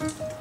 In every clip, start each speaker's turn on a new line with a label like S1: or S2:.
S1: 음.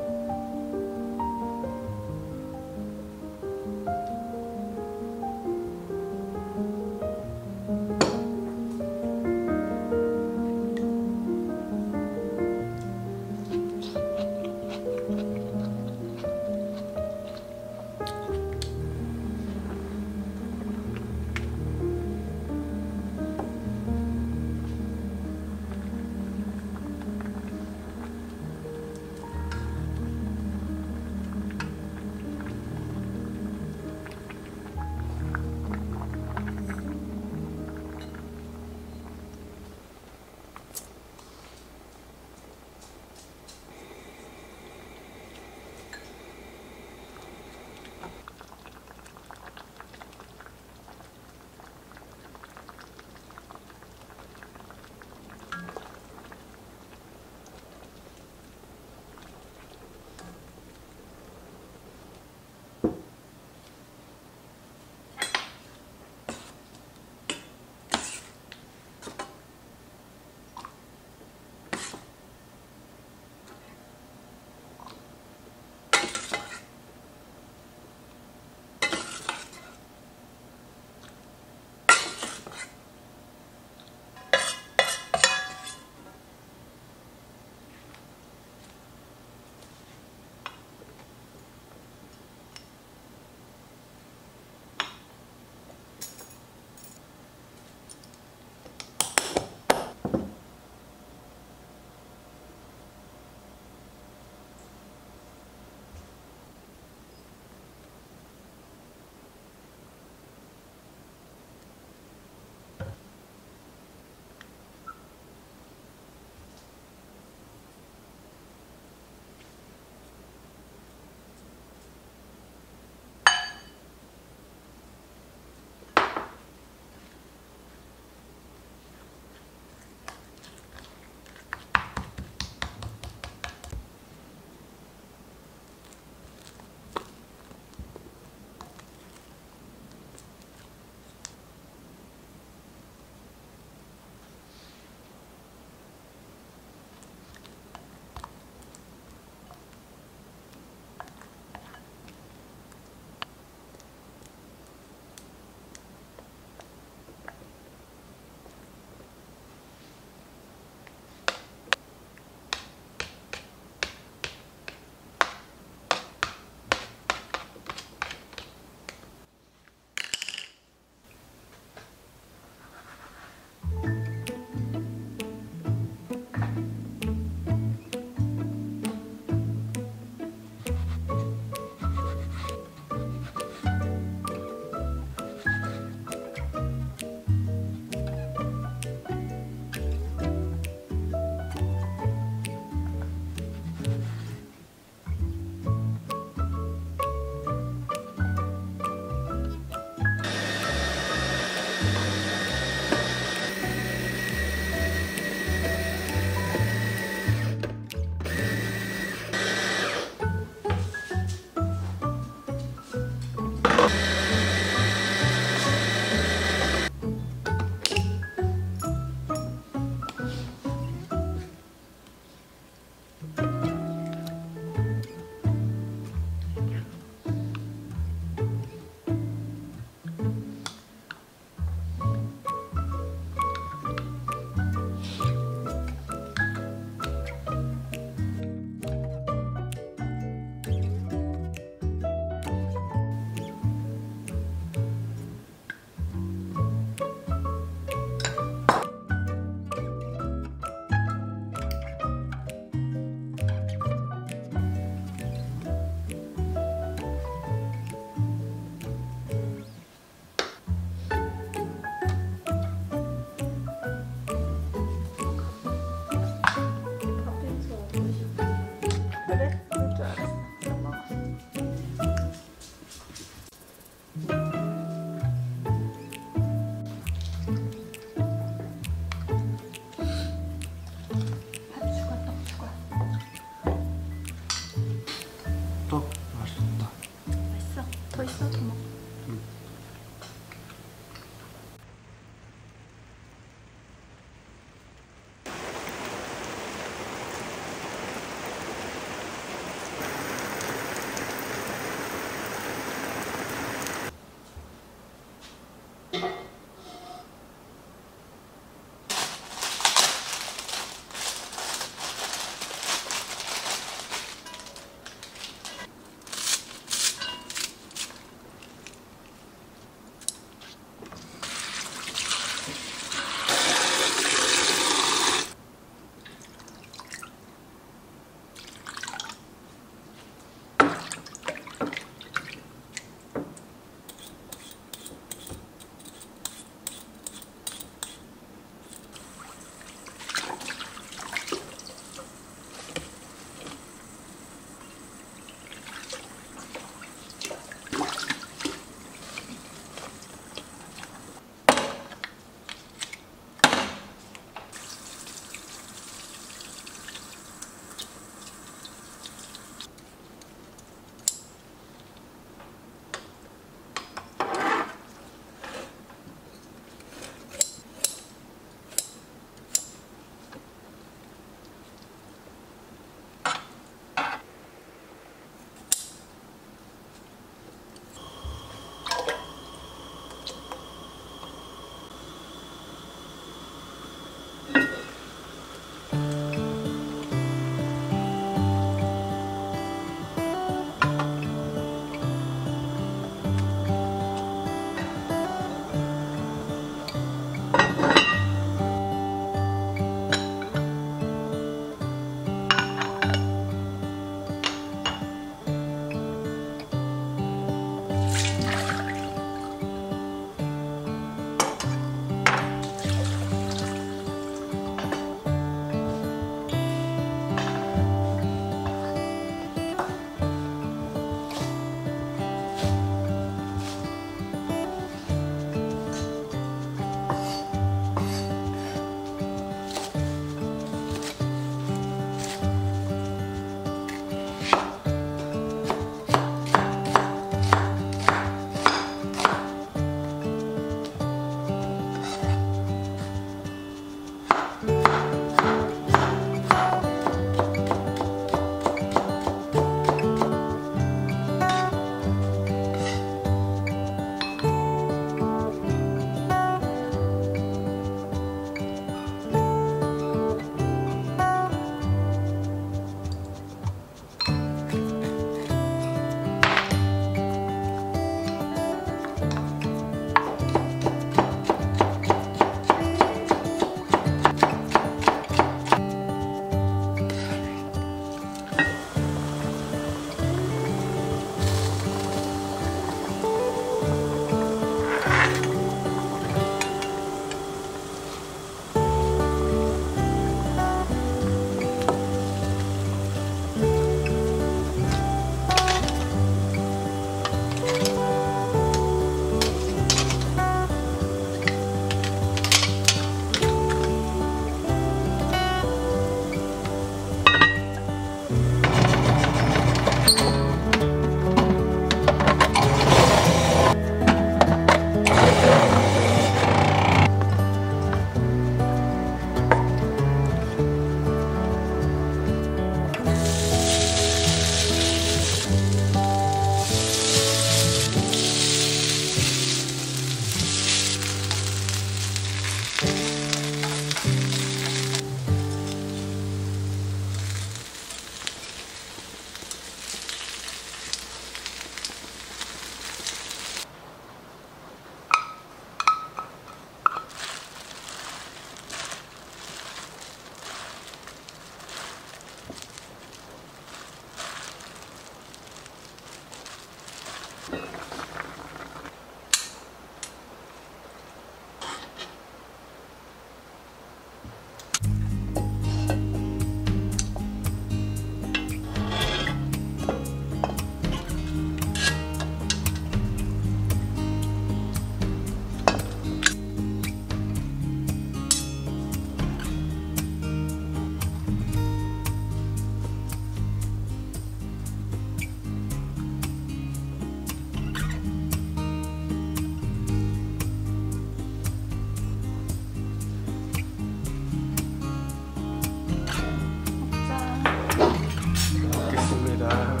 S2: I